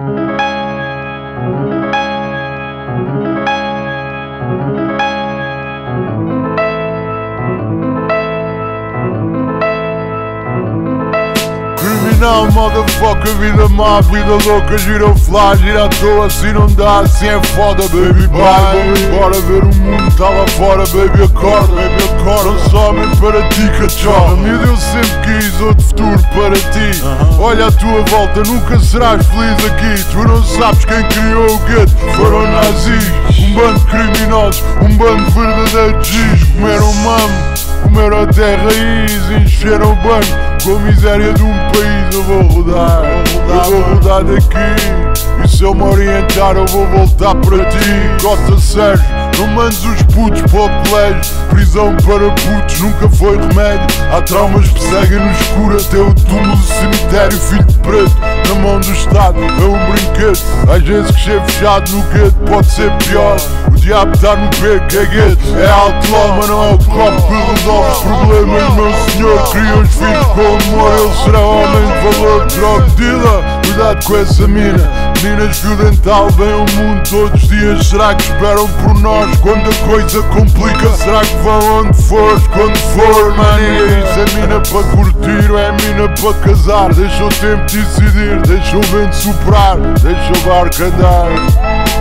Thank you. Criminal, motherfucker, vida má, vida louca, gira flash, gira à toa, assim não dá, assim é foda, baby, bye, vamos embora ver o mundo, tá lá fora, baby, acorda, baby, acorda, não somem para ti, cachorro, miúdo, eu sempre quis outro futuro para ti, olha à tua volta, nunca serás feliz aqui, tu não sabes quem criou o gueto, foram nazis, um bando de criminosos, um bando de verdadeiros G's, comeram mamo, comeram até raiz, encheram o banco com a miséria de um país. Eu vou rodar, eu vou rodar daqui. E se eu me orientar, eu vou voltar para ti. Cota Sérgio, não mandes os putos para o colégio. Prisão para putos nunca foi remédio. Há traumas que seguem no escuro até o túmulo do cemitério. Filho de preto, na mão do Estado, é um brinquedo. Às vezes que ser fechado no gueto pode ser pior. O está no é gueto. É é o copo que resolve problemas. Meu senhor cria os filhos com amor. Ele será homem de valor, drug dealer. Cuidado com essa mina. Meninas fio dental vêm ao mundo todos os dias. Será que esperam por nós quando a coisa complica? Será que vão onde for, quando for, mania? Isso é mina para curtir ou é mina para casar? Deixa o tempo decidir, deixa o vento soprar, deixa o barco andar.